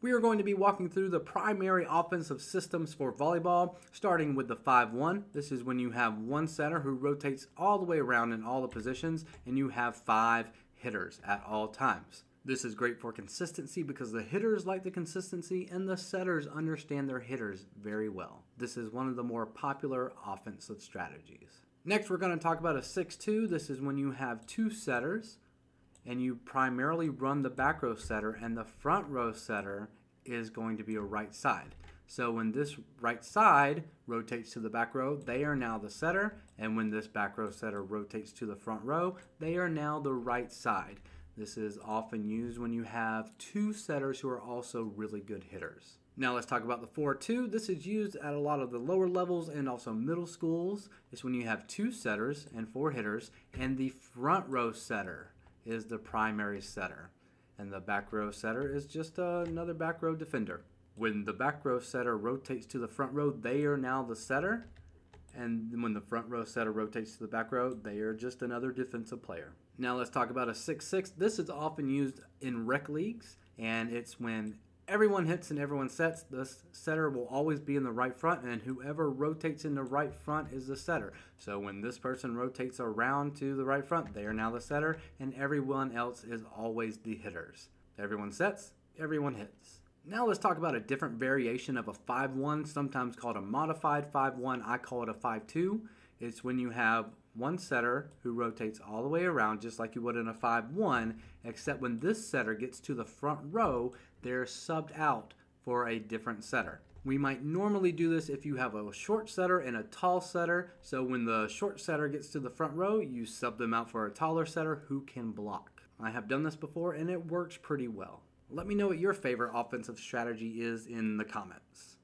We are going to be walking through the primary offensive systems for volleyball, starting with the 5 1. This is when you have one setter who rotates all the way around in all the positions, and you have five hitters at all times. This is great for consistency because the hitters like the consistency and the setters understand their hitters very well. This is one of the more popular offensive strategies. Next, we're going to talk about a 6 2. This is when you have two setters and you primarily run the back row setter and the front row setter is going to be a right side. So when this right side rotates to the back row, they are now the setter. And when this back row setter rotates to the front row, they are now the right side. This is often used when you have two setters who are also really good hitters. Now let's talk about the 4-2. This is used at a lot of the lower levels and also middle schools. It's when you have two setters and four hitters and the front row setter is the primary setter, and the back row setter is just uh, another back row defender. When the back row setter rotates to the front row, they are now the setter, and when the front row setter rotates to the back row, they are just another defensive player. Now let's talk about a 6-6. This is often used in rec leagues, and it's when everyone hits and everyone sets, the setter will always be in the right front, and whoever rotates in the right front is the setter. So when this person rotates around to the right front, they are now the setter, and everyone else is always the hitters. Everyone sets, everyone hits. Now let's talk about a different variation of a 5-1, sometimes called a modified 5-1. I call it a 5-2. It's when you have one setter who rotates all the way around just like you would in a 5-1, except when this setter gets to the front row, they're subbed out for a different setter. We might normally do this if you have a short setter and a tall setter. So when the short setter gets to the front row, you sub them out for a taller setter who can block. I have done this before and it works pretty well. Let me know what your favorite offensive strategy is in the comments.